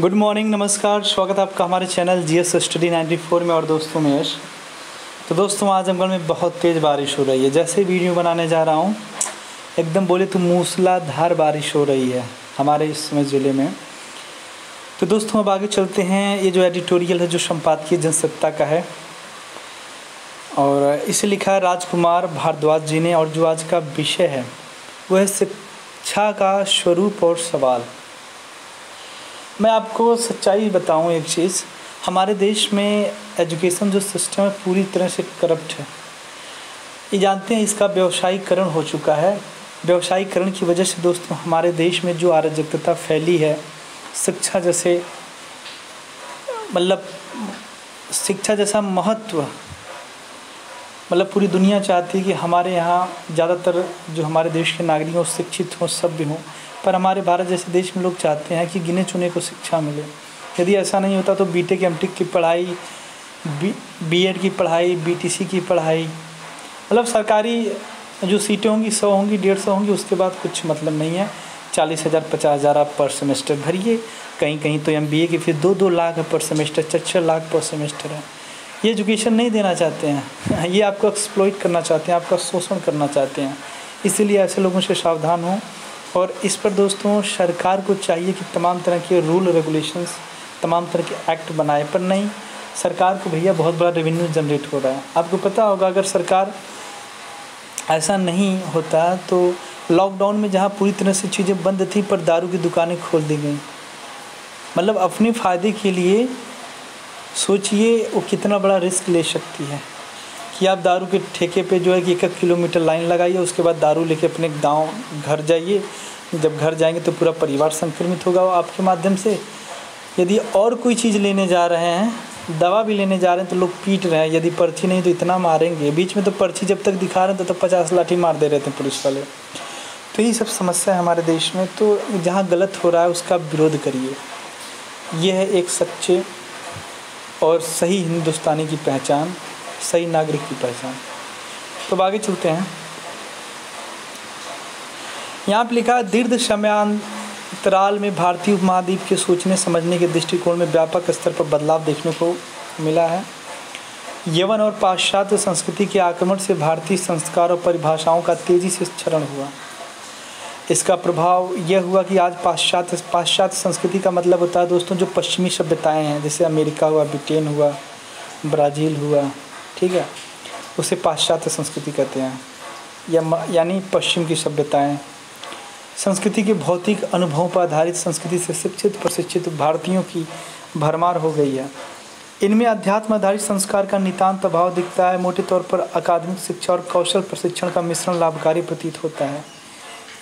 Good morning नमस्कार, स्वागत है आपका हमारे चैनल जी एस स्टडी 94 में और दोस्तों में यश तो दोस्तों आजमगढ़ में बहुत तेज़ बारिश हो रही है। जैसे वीडियो बनाने जा रहा हूँ, एकदम बोले तो मूसलाधार बारिश हो रही है हमारे इस समय ज़िले में। तो दोस्तों, अब आगे चलते हैं। ये जो एडिटोरियल है, जो संपादकीय जनसत्ता का है। और इसे लिखा है राजकुमार भारद्वाज जी ने, और जो आज का विषय है, वह शिक्षा का स्वरूप और सवाल। मैं आपको सच्चाई बताऊँ एक चीज़। हमारे देश में एजुकेशन जो सिस्टम है, पूरी तरह से करप्ट है। ये जानते हैं इसका व्यवसायीकरण हो चुका है। व्यवसायीकरण की वजह से दोस्तों, हमारे देश में जो अराजकता फैली है, शिक्षा जैसे मतलब शिक्षा जैसा महत्व मतलब पूरी दुनिया चाहती है कि हमारे यहाँ ज़्यादातर जो हमारे देश के नागरिक हों, शिक्षित हों, सभ्य हों पर हमारे भारत जैसे देश में लोग चाहते हैं कि गिने चुने को शिक्षा मिले। यदि ऐसा नहीं होता तो बी टेक एम की पढ़ाई बी बी एड की पढ़ाई बी टी सी की पढ़ाई मतलब सरकारी जो सीटें होंगी, सौ होंगी, डेढ़ सौ होंगी, उसके बाद कुछ मतलब नहीं है। चालीस हज़ार, पचास हज़ार आप पर सेमेस्टर भरिए। कहीं कहीं तो एम बी ए की फिर दो दो लाख पर सेमेस्टर, छः छः लाख पर सेमेस्टर है। ये एजुकेशन नहीं देना चाहते हैं। ये आपको एक्सप्लॉइट करना चाहते हैं, आपका शोषण करना चाहते हैं। इसीलिए ऐसे लोगों से सावधान हों। और इस पर दोस्तों, सरकार को चाहिए कि तमाम तरह के रूल रेगुलेशंस तमाम तरह के एक्ट बनाए, पर नहीं, सरकार को भैया बहुत बड़ा रेवेन्यू जनरेट हो रहा है। आपको पता होगा, अगर सरकार ऐसा नहीं होता तो लॉकडाउन में जहाँ पूरी तरह से चीज़ें बंद थी, पर दारू की दुकानें खोल दी गई। मतलब अपने फ़ायदे के लिए सोचिए, वो कितना बड़ा रिस्क ले सकती है। कि आप दारू के ठेके पे जो है कि एक एक किलोमीटर लाइन लगाइए, उसके बाद दारू लेके अपने गाँव, घर जाइए। जब घर जाएँगे तो पूरा परिवार संक्रमित होगा आपके माध्यम से। यदि और कोई चीज़ लेने जा रहे हैं, दवा भी लेने जा रहे हैं तो लोग पीट रहे हैं। यदि पर्ची नहीं तो इतना मारेंगे। बीच में तो पर्ची जब तक दिखा रहे थे तो पचास लाठी मार दे रहे थे पुलिस वाले। तो ये सब समस्या है हमारे देश में। तो जहाँ गलत हो रहा है, उसका विरोध करिए। यह है एक सच्चे और सही हिंदुस्तानी की पहचान। सही नागरिक की पहचान। तो आगे चलते हैं। यहाँ पर लिखा दीर्घ समयांतराल में भारतीय उपमहाद्वीप के सोचने, समझने के दृष्टिकोण में व्यापक स्तर पर बदलाव देखने को मिला है। यवन और पाश्चात्य संस्कृति के आक्रमण से भारतीय संस्कार और परिभाषाओं का तेज़ी से क्षरण हुआ। इसका प्रभाव यह हुआ कि आज पाश्चात्य पाश्चात्य संस्कृति का मतलब होता है दोस्तों, जो पश्चिमी सभ्यताएँ हैं, जैसे अमेरिका हुआ, ब्रिटेन हुआ, ब्राज़ील हुआ ठीक है? उसे पाश्चात्य संस्कृति कहते हैं। या यानी पश्चिम की सभ्यताएँ। संस्कृति के भौतिक अनुभवों पर आधारित संस्कृति से शिक्षित, प्रशिक्षित भारतीयों की भरमार हो गई है। इनमें अध्यात्म आधारित संस्कार का नितांत अभाव दिखता है। मोटे तौर पर अकादमिक शिक्षा और कौशल प्रशिक्षण का मिश्रण लाभकारी प्रतीत होता है।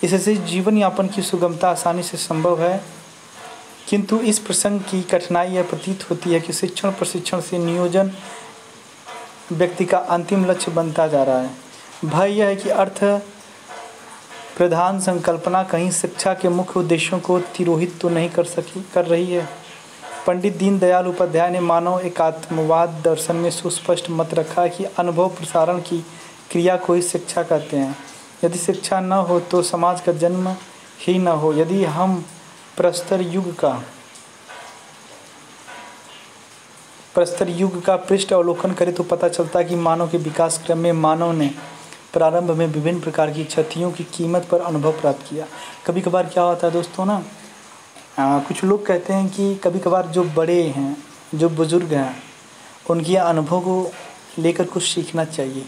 इससे जीवन यापन की सुगमता आसानी से संभव है। किंतु इस प्रसंग की कठिनाई यह प्रतीत होती है कि शिक्षण प्रशिक्षण से नियोजन व्यक्ति का अंतिम लक्ष्य बनता जा रहा है। भय यह है कि अर्थ प्रधान संकल्पना कहीं शिक्षा के मुख्य उद्देश्यों को तिरोहित तो नहीं कर सकी, कर रही है। पंडित दीनदयाल उपाध्याय ने मानव एकात्मवाद दर्शन में सुस्पष्ट मत रखा कि अनुभव प्रसारण की क्रिया को ही शिक्षा कहते हैं। यदि शिक्षा न हो तो समाज का जन्म ही न हो। यदि हम प्रस्तर युग का प्रस्तर युग का पृष्ठ अवलोकन करें तो पता चलता है कि मानव के विकास क्रम में मानव ने प्रारंभ में विभिन्न प्रकार की क्षतियों की कीमत पर अनुभव प्राप्त किया। कभी कभार क्या होता है दोस्तों ना आ, कुछ लोग कहते हैं कि कभी कभार जो बड़े हैं जो बुज़ुर्ग हैं उनके अनुभव को लेकर कुछ सीखना चाहिए।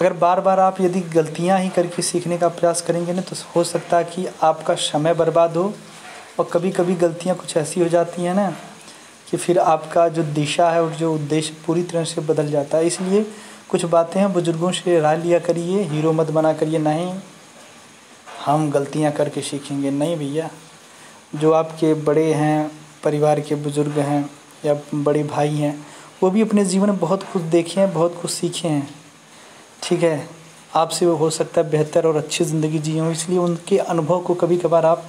अगर बार बार आप यदि गलतियाँ ही करके सीखने का प्रयास करेंगे ना तो हो सकता है कि आपका समय बर्बाद हो और कभी कभी गलतियाँ कुछ ऐसी हो जाती हैं ना कि फिर आपका जो दिशा है और जो उद्देश्य पूरी तरह से बदल जाता है। इसलिए कुछ बातें हैं, बुज़ुर्गों से राय लिया करिए, हीरो मत बना करिए। नहीं, हम गलतियाँ करके सीखेंगे। नहीं भैया, जो आपके बड़े हैं, परिवार के बुज़ुर्ग हैं या बड़े भाई हैं, वो भी अपने जीवन में बहुत कुछ देखे हैं, बहुत कुछ सीखे हैं। ठीक है, आपसे वो हो सकता है बेहतर और अच्छी ज़िंदगी जी हों। इसलिए उनके अनुभव को कभी कभार आप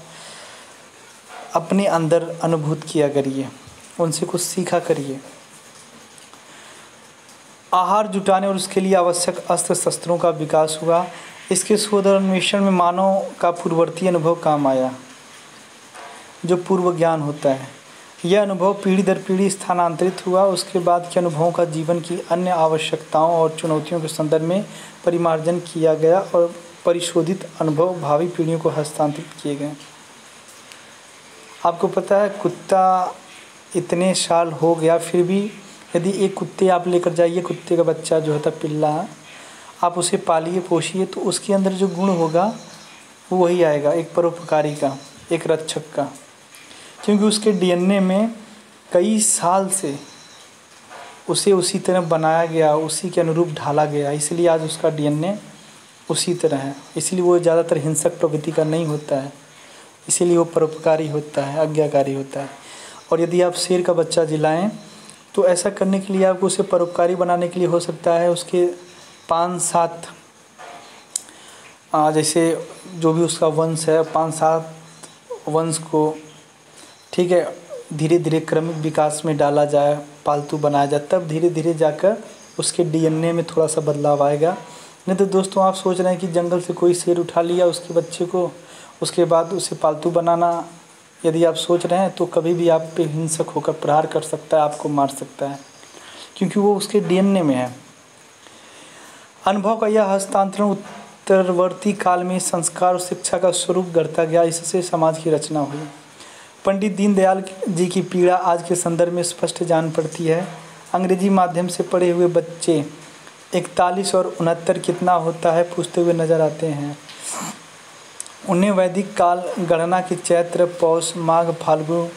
अपने अंदर अनुभूत किया करिए। उनसे कुछ सीखा करिए। आहार जुटाने और उसके लिए आवश्यक अस्त्र शस्त्रों का विकास हुआ। इसके शोध और अन्वेषण में मानव का पूर्ववर्ती अनुभव काम आया, जो पूर्व ज्ञान होता है। यह अनुभव पीढ़ी दर पीढ़ी स्थानांतरित हुआ। उसके बाद के अनुभवों का जीवन की अन्य आवश्यकताओं और चुनौतियों के संदर्भ में परिमार्जन किया गया और परिशोधित अनुभव भावी पीढ़ियों को हस्तांतरित किए गए। आपको पता है, कुत्ता इतने साल हो गया, फिर भी यदि एक कुत्ते आप लेकर जाइए, कुत्ते का बच्चा जो होता पिल्ला, आप उसे पालिए, पोषिए तो उसके अंदर जो गुण होगा, वो वही आएगा, एक परोपकारी का, एक रक्षक का। क्योंकि उसके डीएनए में कई साल से उसे उसी तरह बनाया गया, उसी के अनुरूप ढाला गया, इसलिए आज उसका डीएनए उसी तरह है। इसलिए वो ज़्यादातर हिंसक प्रवृत्ति का नहीं होता है। इसीलिए वो परोपकारी होता है, आज्ञाकारी होता है। और यदि आप शेर का बच्चा जिलाएँ तो ऐसा करने के लिए आपको उसे परोपकारी बनाने के लिए हो सकता है उसके पाँच सात जैसे जो भी उसका वंश है पाँच सात वंश को, ठीक है धीरे धीरे क्रमिक विकास में डाला जाए, पालतू बनाया जाए, तब धीरे धीरे जाकर उसके डीएनए में थोड़ा सा बदलाव आएगा। नहीं तो दोस्तों, आप सोच रहे हैं कि जंगल से कोई शेर उठा लिया उसके बच्चे को, उसके बाद उसे पालतू बनाना यदि आप सोच रहे हैं तो कभी भी आप पे हिंसक होकर प्रहार कर सकता है, आपको मार सकता है। क्योंकि वो उसके डीएनए में है। अनुभव का यह हस्तांतरण उत्तरवर्ती काल में संस्कार और शिक्षा का स्वरूप गढ़ता गया, इससे समाज की रचना हुई। पंडित दीनदयाल जी की पीड़ा आज के संदर्भ में स्पष्ट जान पड़ती है। अंग्रेज़ी माध्यम से पढ़े हुए बच्चे इकतालीस और उनहत्तर कितना होता है, पूछते हुए नज़र आते हैं। उन्हें वैदिक काल गणना के चैत्र, पौष, माघ, फाल्गु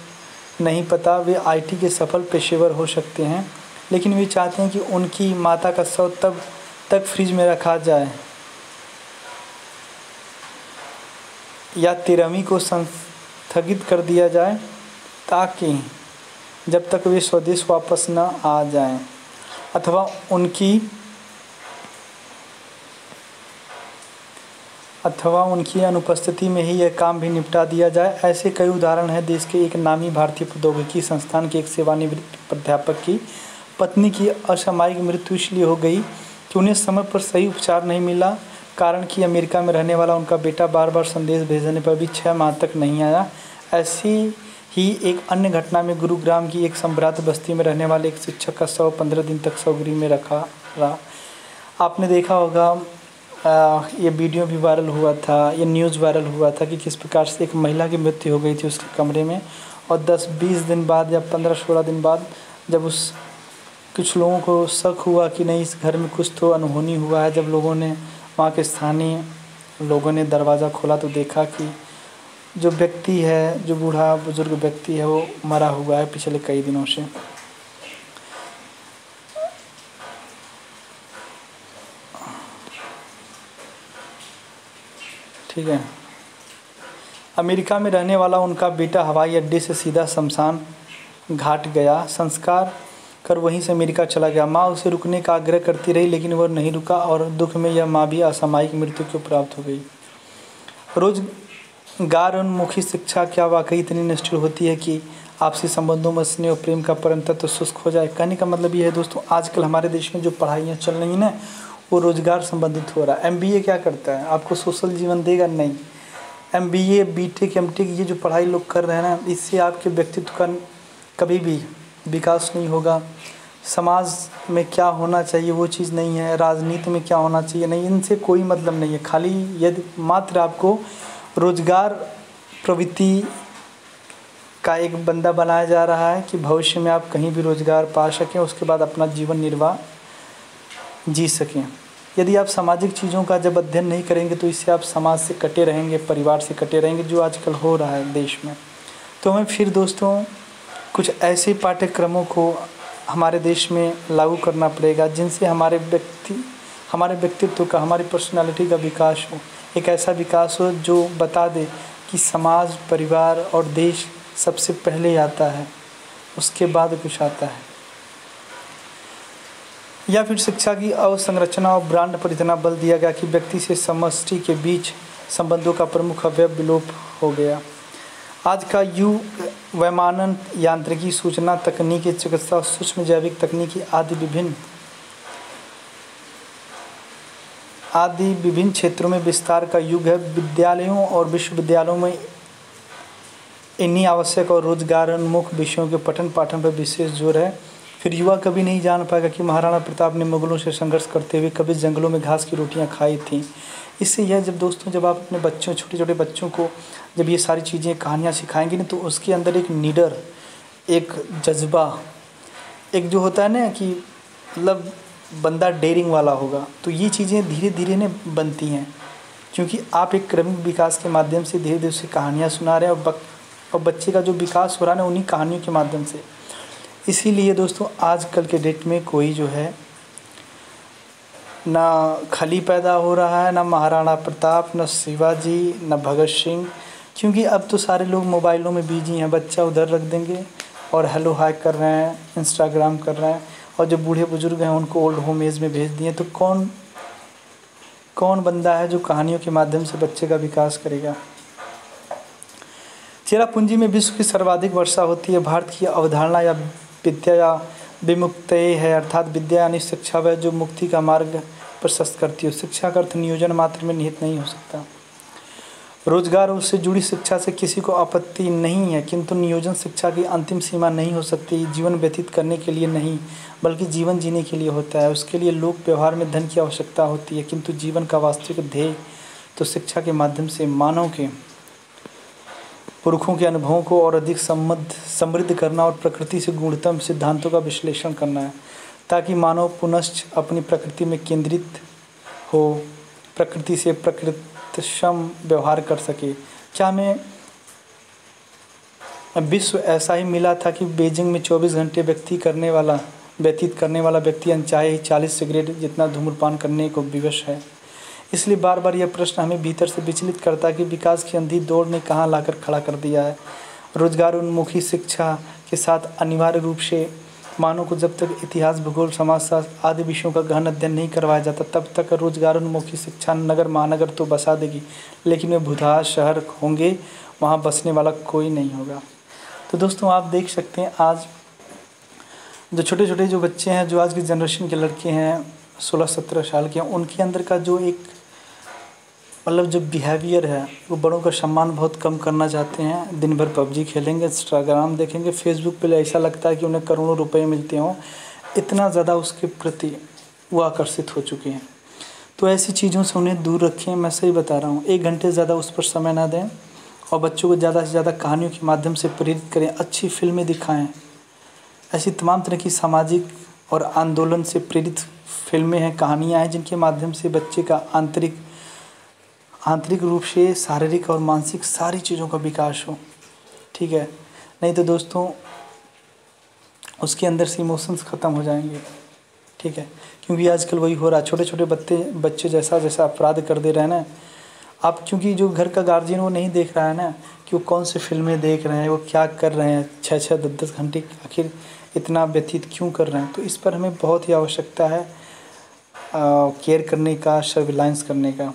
नहीं पता, वे आईटी के सफल पेशेवर हो सकते हैं, लेकिन वे चाहते हैं कि उनकी माता का शव तब तक फ्रिज में रखा जाए। या तिरमी को संस्थगित कर दिया जाए, ताकि जब तक वे स्वदेश वापस न आ जाएँ, अथवा उनकी अथवा उनकी अनुपस्थिति में ही यह काम भी निपटा दिया जाए। ऐसे कई उदाहरण हैं देश के एक नामी भारतीय प्रौद्योगिकी संस्थान के एक सेवानिवृत्त प्राध्यापक की पत्नी की असामयिक मृत्यु इसलिए हो गई कि उन्हें समय पर सही उपचार नहीं मिला, कारण कि अमेरिका में रहने वाला उनका बेटा बार बार संदेश भेजने पर भी छः माह तक नहीं आया। ऐसी ही एक अन्य घटना में गुरुग्राम की एक संभ्रात बस्ती में रहने वाले एक शिक्षक का शव पंद्रह दिन तक सौगरी में रखा रहा। आपने देखा होगा ये वीडियो भी वायरल हुआ था, ये न्यूज़ वायरल हुआ था कि किस प्रकार से एक महिला की मृत्यु हो गई थी उसके कमरे में और 10-20 दिन बाद या 15-16 दिन बाद जब उस, कुछ लोगों को शक हुआ कि नहीं इस घर में कुछ तो अनहोनी हुआ है, जब लोगों ने वहाँ के स्थानीय लोगों ने दरवाज़ा खोला तो देखा कि जो व्यक्ति है, जो बूढ़ा बुज़ुर्ग व्यक्ति है, वो मरा हुआ है पिछले कई दिनों से। ठीक है। अमेरिका में रहने वाला उनका बेटा हवाई अड्डे से सीधा शमशान घाट गया। संस्कार कर वहीं से अमेरिका चला गया। माँ उसे रुकने का आग्रह करती रही, लेकिन वह नहीं रुका और दुख में यह माँ भी असामयिक मृत्यु को प्राप्त हो गई? रोज़गार उन्मुखी शिक्षा क्या वाकई इतनी निष्ठुर होती है कि आपसी संबंधों में स्नेह और प्रेम का परम तत्व तो शुष्क हो जाए? कहने का मतलब ये है, दोस्तों, आजकल हमारे देश में जो पढ़ाइयाँ चल रही हैं ना वो रोज़गार संबंधित हो रहा है। MBA क्या करता है? आपको सोशल जीवन देगा नहीं। M B A B tech M tech ये जो पढ़ाई लोग कर रहे हैं ना, इससे आपके व्यक्तित्व का कभी भी विकास नहीं होगा। समाज में क्या होना चाहिए वो चीज़ नहीं है। राजनीति में क्या होना चाहिए नहीं, इनसे कोई मतलब नहीं है। खाली यदि मात्र आपको रोज़गार प्रवृत्ति का एक बंदा बनाया जा रहा है कि भविष्य में आप कहीं भी रोज़गार पा सकें, उसके बाद अपना जीवन निर्वाह जी सकें। यदि आप सामाजिक चीज़ों का जब अध्ययन नहीं करेंगे तो इससे आप समाज से कटे रहेंगे, परिवार से कटे रहेंगे, जो आजकल हो रहा है देश में। तो हमें फिर दोस्तों, कुछ ऐसे पाठ्यक्रमों को हमारे देश में लागू करना पड़ेगा, जिनसे हमारे व्यक्ति, हमारे व्यक्तित्व का, हमारी पर्सनालिटी का विकास हो। एक ऐसा विकास हो जो बता दे कि समाज, परिवार और देश सबसे पहले आता है, उसके बाद कुछ आता है। या फिर शिक्षा की अवसंरचना और ब्रांड पर इतना बल दिया गया कि व्यक्ति से समष्टि के बीच संबंधों का प्रमुख अवयव विलोप हो गया। आज का युग वैमानन यांत्रिकी सूचना तकनीकी चिकित्सा सूक्ष्म जैविक तकनीकी आदि विभिन्न आदि विभिन्न क्षेत्रों में विस्तार का युग है। विद्यालयों और विश्वविद्यालयों में इन्हीं आवश्यक और रोजगारोन्मुख विषयों के पठन पाठन पर विशेष ज़ोर है। फिर युवा कभी नहीं जान पाएगा कि महाराणा प्रताप ने मुगलों से संघर्ष करते हुए कभी जंगलों में घास की रोटियाँ खाई थीं। इससे यह जब दोस्तों, जब आप अपने बच्चों छोटे छोटे बच्चों को जब ये सारी चीज़ें, कहानियाँ सिखाएँगे ना तो उसके अंदर एक निडर, एक जज्बा, एक जो होता है ना कि मतलब बंदा डेयरिंग वाला होगा तो ये चीज़ें धीरे धीरे न बनती हैं। क्योंकि आप एक क्रमिक विकास के माध्यम से धीरे धीरे उसे कहानियाँ सुना रहे हैं और बच्चे का जो विकास हो रहा है ना, उन्हीं कहानियों के माध्यम से। इसीलिए दोस्तों, आजकल के डेट में कोई जो है, ना खली पैदा हो रहा है, ना महाराणा प्रताप, न शिवाजी, न भगत सिंह, क्योंकि अब तो सारे लोग मोबाइलों में बिज़ी हैं। बच्चा उधर रख देंगे और हेलो हाई कर रहे हैं, इंस्टाग्राम कर रहे हैं और जो बूढ़े बुज़ुर्ग हैं, उनको ओल्ड होम एज में भेज दिए। तो कौन कौन बंदा है जो कहानियों के माध्यम से बच्चे का विकास करेगा? चेरापूंजी में विश्व की सर्वाधिक वर्षा होती है। भारत की अवधारणा या विद्या विमुक्त है, अर्थात विद्या यानी शिक्षा वह जो मुक्ति का मार्ग प्रशस्त करती है। शिक्षा का अर्थ नियोजन मात्र में निहित नहीं हो सकता। रोज़गार उससे जुड़ी शिक्षा से किसी को आपत्ति नहीं है, किंतु नियोजन शिक्षा की अंतिम सीमा नहीं हो सकती। जीवन व्यतीत करने के लिए नहीं, बल्कि जीवन जीने के लिए होता है। उसके लिए लोक व्यवहार में धन की आवश्यकता होती है, किंतु जीवन का वास्तविक ध्येय तो शिक्षा के माध्यम से मानव के पुरखों के अनुभवों को और अधिक सम्मद्ध समृद्ध करना और प्रकृति से गुणतम सिद्धांतों का विश्लेषण करना है, ताकि मानव पुनश्च अपनी प्रकृति में केंद्रित हो, प्रकृति से प्रकृतिशम व्यवहार कर सके। क्या मैं विश्व ऐसा ही मिला था कि बीजिंग में 24 घंटे व्यक्ति करने वाला, व्यतीत करने वाला व्यक्ति, अनचाहे ही 40 सिगरेट जितना धूम्रपान करने को विवश है? इसलिए बार बार यह प्रश्न हमें भीतर से विचलित करता है कि विकास की अंधी दौड़ ने कहाँ लाकर खड़ा कर दिया है। रोज़गार उन्मुखी शिक्षा के साथ अनिवार्य रूप से मानव को जब तक इतिहास, भूगोल समाजशास्त्र आदि विषयों का गहन अध्ययन नहीं करवाया जाता, तब तक रोज़गार उन्मुखी शिक्षा नगर, महानगर तो बसा देगी, लेकिन वे भूधा शहर होंगे, वहाँ बसने वाला कोई नहीं होगा। तो दोस्तों, आप देख सकते हैं आज जो छोटे छोटे जो बच्चे हैं, जो आज की जनरेशन के लड़के हैं, सोलह सत्रह साल के उनके अंदर का जो एक मतलब जो बिहेवियर है, वो बड़ों का सम्मान बहुत कम करना चाहते हैं। दिन भर पबजी खेलेंगे इंस्टाग्राम देखेंगे फेसबुक पे ऐसा लगता है कि उन्हें करोड़ों रुपए मिलते हों। इतना ज़्यादा उसके प्रति वो आकर्षित हो चुके हैं। तो ऐसी चीज़ों से उन्हें दूर रखें, मैं सही बता रहा हूँ। एक घंटे ज़्यादा उस पर समय ना दें और बच्चों को ज़्यादा से ज़्यादा कहानियों के माध्यम से प्रेरित करें, अच्छी फ़िल्में दिखाएँ। ऐसी तमाम तरह की सामाजिक और आंदोलन से प्रेरित फ़िल्में हैं, कहानियाँ हैं, जिनके माध्यम से बच्चे का आंतरिक आंतरिक रूप से शारीरिक और मानसिक सारी चीज़ों का विकास हो। ठीक है? नहीं तो दोस्तों, उसके अंदर से इमोशंस ख़त्म हो जाएँगे। ठीक है? क्योंकि आजकल वही हो रहा है छोटे छोटे बच्चे बच्चे जैसा जैसा अपराध कर दे रहे हैं। ना आप क्योंकि जो घर का गार्जियन वो नहीं देख रहा है ना कि वो कौन सी फ़िल्में देख रहे हैं, वो क्या कर रहे हैं छः छः दस दस घंटे आखिर इतना व्यतीत क्यों कर रहे हैं? तो इस पर हमें बहुत ही आवश्यकता है केयर करने का सर्विलांस करने का।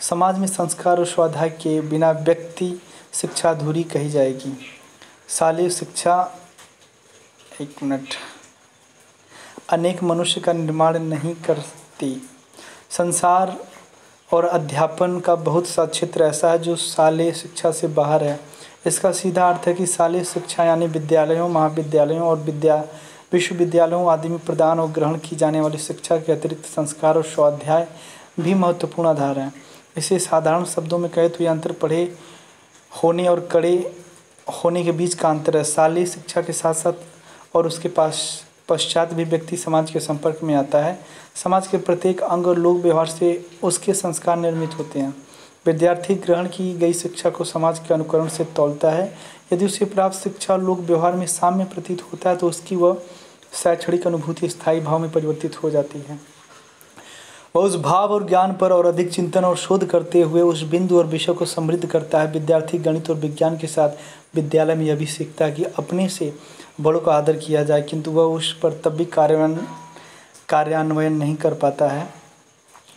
समाज में संस्कार और स्वाध्याय के बिना व्यक्ति शिक्षा अधूरी कही जाएगी। शालीय शिक्षा, एक मिनट। अनेक मनुष्य का निर्माण नहीं करती। संसार और अध्यापन का बहुत सा क्षेत्र ऐसा है जो शालेय शिक्षा से बाहर है। इसका सीधा अर्थ है कि शालेय शिक्षा यानी विद्यालयों, महाविद्यालयों और विद्या, विश्वविद्यालयों आदि में प्रदान और ग्रहण की जाने वाली शिक्षा के अतिरिक्त संस्कार और स्वाध्याय भी महत्वपूर्ण आधार हैं। इसे साधारण शब्दों में कहे तो ये अंतर पढ़े होने और कड़े होने के बीच का अंतर है। शालीय शिक्षा के साथ साथ और उसके पास पश्चात भी व्यक्ति समाज के संपर्क में आता है। समाज के प्रत्येक अंग और लोक व्यवहार से उसके संस्कार निर्मित होते हैं। विद्यार्थी ग्रहण की गई शिक्षा को समाज के अनुकरण से तोलता है। यदि उसे प्राप्त शिक्षा लोक व्यवहार में साम्य प्रतीत होता है तो उसकी वह शैक्षणिक अनुभूति स्थायी भाव में परिवर्तित हो जाती है। वह उस भाव और ज्ञान पर और अधिक चिंतन और शोध करते हुए उस बिंदु और विषय को समृद्ध करता है। विद्यार्थी, गणित और विज्ञान के साथ विद्यालय में यह भी सीखता है कि अपने से बड़ों का आदर किया जाए, किंतु वह उस पर तब भी कार्यान्वयन कार्यान्वयन नहीं कर पाता है।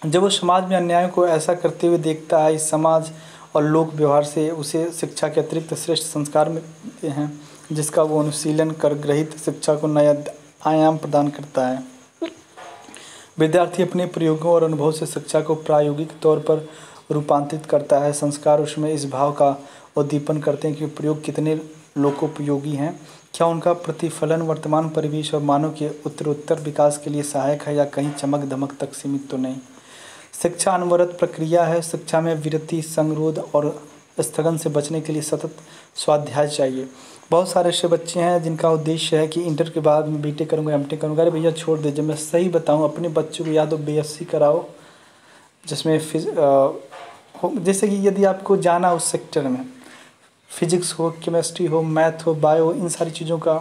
जब वो समाज में अन्याय को ऐसा करते हुए देखता है, इस समाज और लोक व्यवहार से उसे शिक्षा के अतिरिक्त श्रेष्ठ संस्कार मिलते हैं, जिसका वो अनुशीलन कर, ग्रहित शिक्षा को नया आयाम प्रदान करता है। विद्यार्थी अपने प्रयोगों और अनुभव से शिक्षा को प्रायोगिक तौर पर रूपांतरित करता है। संस्कार उसमें इस भाव का उद्दीपन करते हैं कि प्रयोग कितने लोकोपयोगी हैं। क्या उनका प्रतिफलन वर्तमान परिवेश और मानव के उत्तरोत्तर विकास के लिए सहायक है या कहीं चमक धमक तक सीमित तो नहीं? शिक्षा अनवरत प्रक्रिया है। शिक्षा में विरति, संगरोध और स्थगन से बचने के लिए सतत स्वाध्याय चाहिए। बहुत सारे ऐसे बच्चे हैं जिनका उद्देश्य है कि इंटर के बाद मैं बी करूँगा एम करूँगा। अरे भैया छोड़ दे, जब मैं सही बताऊँ, अपने बच्चों को या तो बी एस सी कराओ, जिसमें फिज जैसे कि यदि आपको जाना उस सेक्टर में फिजिक्स हो केमिस्ट्री हो मैथ हो बायो इन सारी चीज़ों का,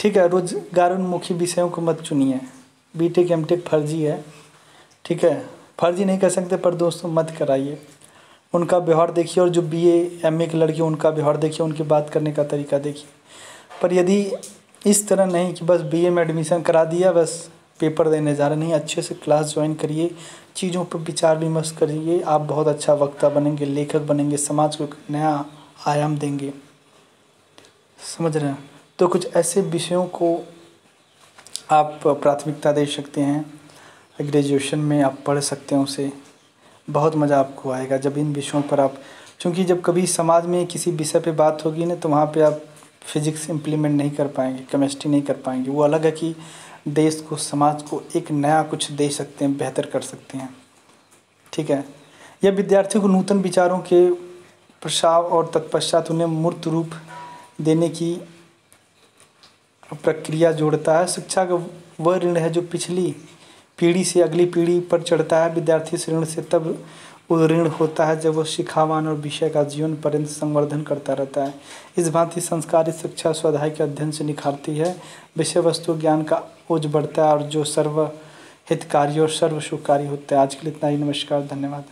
ठीक है, रोजगारोन्मुखी विषयों को मत चुनिए। बी टेक एम टेक फर्जी है, ठीक है, फर्जी नहीं कर सकते, पर दोस्तों मत कराइए। उनका व्यवहार देखिए और जो बी एम ए के लड़के उनका व्यवहार देखिए, उनकी बात करने का तरीका देखिए। पर यदि इस तरह नहीं कि बस बी में एडमिशन करा दिया, बस पेपर देने जा रहे नहीं, अच्छे से क्लास ज्वाइन करिए, चीज़ों पर विचार विमर्श करिए, आप बहुत अच्छा वक्ता बनेंगे, लेखक बनेंगे, समाज को नया आयाम देंगे। समझ रहे हैं? तो कुछ ऐसे विषयों को आप प्राथमिकता दे सकते हैं ग्रेजुएशन में आप पढ़ सकते हैं उसे। बहुत मज़ा आपको आएगा जब इन विषयों पर आप, क्योंकि जब कभी समाज में किसी विषय पे बात होगी ना तो वहाँ पे आप फिजिक्स इम्प्लीमेंट नहीं कर पाएँगे केमिस्ट्री नहीं कर पाएँगे। वो अलग है कि देश को, समाज को एक नया कुछ दे सकते हैं, बेहतर कर सकते हैं। ठीक है? यह विद्यार्थियों को नूतन विचारों के प्रसाव और तत्पश्चात उन्हें मूर्त रूप देने की प्रक्रिया जोड़ता है। शिक्षा का वह ऋण है जो पिछली पीढ़ी से अगली पीढ़ी पर चढ़ता है। विद्यार्थी ऋण से तब ऋण होता है जब वो शिखावान और विषय का जीवन पर्यंत संवर्धन करता रहता है। इस भांति संस्कारित शिक्षा स्वाध्याय के अध्ययन से निखारती है। विषय वस्तु ज्ञान का ओज बढ़ता है और जो सर्व हितकारी और सर्व सुखकारी होता है। आज के लिए इतना ही। नमस्कार, धन्यवाद।